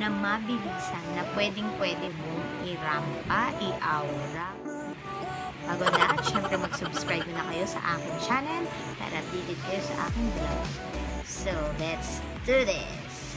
na mabilisan na pwedeng-pwede mong irampa, i-aura. Bago na, syempre mag-subscribe na kayo sa aking channel para updated kayo sa aking vlog. So, let's do this!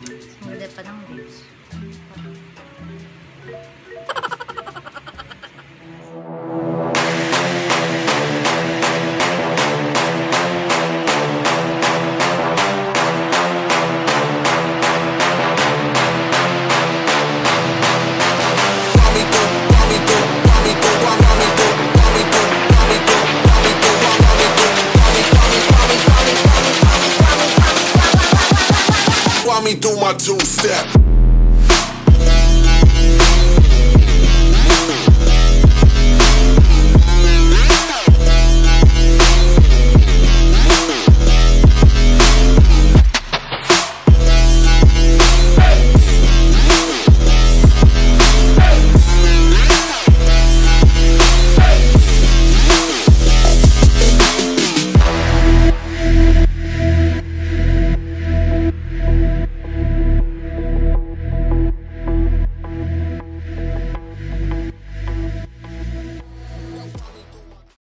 Sumula pa ng lips. my two step.